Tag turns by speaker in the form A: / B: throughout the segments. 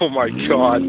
A: Oh my god.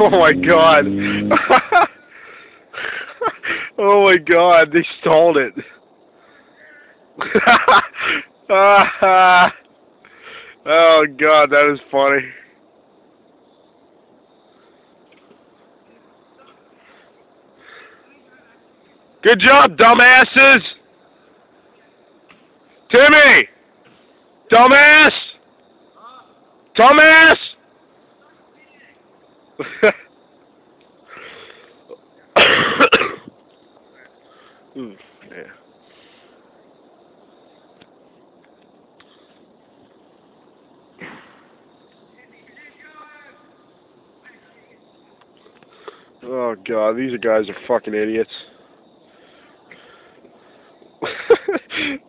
A: Oh my god. oh my god, they stalled it. oh god, that is funny. Good job, dumbasses! Timmy! Dumbass! Dumbass! Yeah. Oh god, these guys are fucking idiots.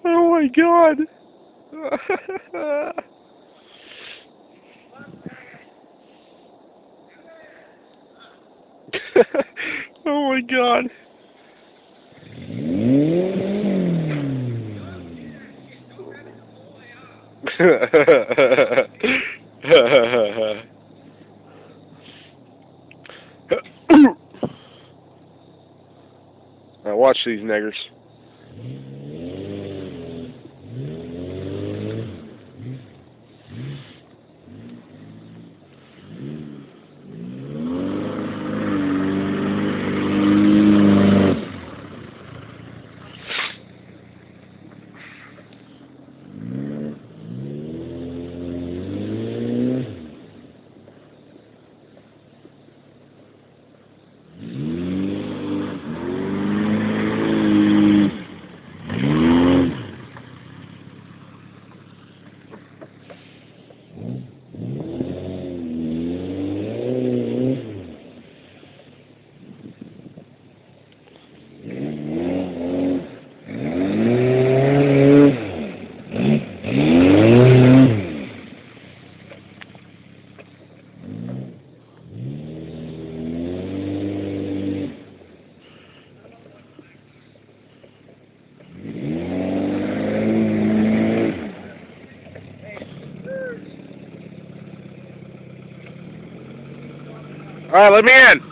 A: oh my god. oh my god. now watch these niggers. All right, let me in.